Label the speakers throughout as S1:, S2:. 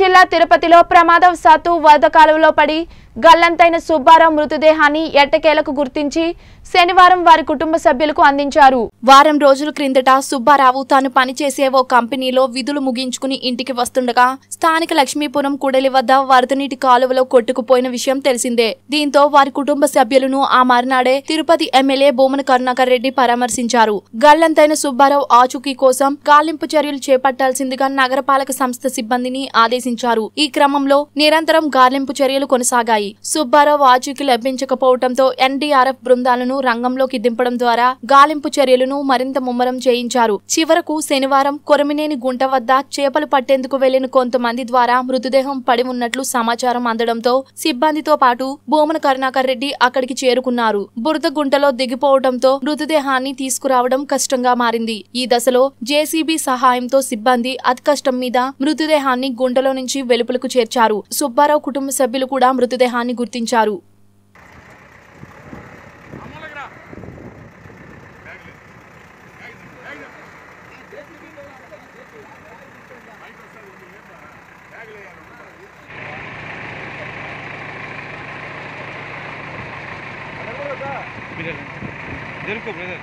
S1: జిల్లా తిరుపతిలో ప్రమాదవశాత్తు వరద కాలువలో పడి గల్లంతైన సుబ్బారావు మృతదేహాన్ని ఎట్టకేలకు గుర్తించి శనివారం వారి కుటుంబ సభ్యులకు అందించారు. వారం రోజుల క్రిందట సుబ్బారావు తాను పనిచేసే ఓ కంపెనీలో విధులు ముగించుకుని ఇంటికి వస్తుండగా స్థానిక లక్ష్మీపురం కుడలి వద్ద వరద నీటి కాలువలో కొట్టుకుపోయిన విషయం తెలిసిందే. దీంతో వారి కుటుంబ సభ్యులను ఆ మర్నాడే తిరుపతి ఎమ్మెల్యే బోమన కరుణాకర్ రెడ్డి పరామర్శించారు. గల్లంతైన సుబ్బారావు ఆచూకీ కోసం గాలింపు చర్యలు చేపట్టాల్సిందిగా నగరపాలక సంస్థ సిబ్బందిని ఆదేశించారు. ఈ క్రమంలో నిరంతరం గాలింపు చర్యలు కొనసాగాయి. సుబ్బారావు ఆచూకీ లభించకపోవడంతో ఎన్డీఆర్ఎఫ్ బృందాలను రంగంలోకి దింపడం ద్వారా గాలింపు చర్యలను మరింత ముమ్మరం చేయించారు. చివరకు శనివారం కొరమినేని గుంట వద్ద చేపలు పట్టేందుకు వెళ్ళిన కొంతమంది ద్వారా మృతదేహం పడి ఉన్నట్లు సమాచారం అందడంతో సిబ్బందితో పాటు భూమన కరుణాకర్ రెడ్డి అక్కడికి చేరుకున్నారు. బురద గుంటలో దిగిపోవడంతో మృతదేహాన్ని తీసుకురావడం కష్టంగా మారింది. ఈ దశలో జేసీబీ సహాయంతో సిబ్బంది అతి కష్టం మీద మృతదేహాన్ని గుంటలో నుంచి వెలుపలకు చేర్చారు. సుబ్బారావు కుటుంబ సభ్యులు కూడా మృతదేహాన్ని గుర్తించారు.
S2: బ్రదర్.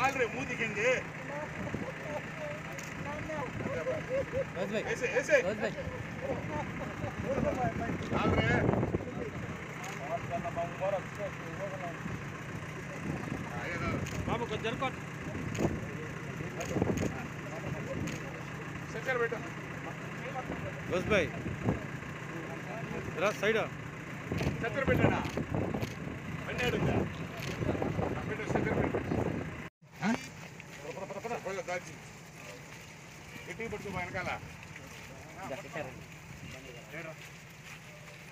S2: ಆಲ್ರೆ ಮೂತಿಗೆಂಗೆ रोज भाई
S3: ऐसे ऐसे रोज भाई डाल बाबू जर बेटा भाई बेटा सकर Terima kasih.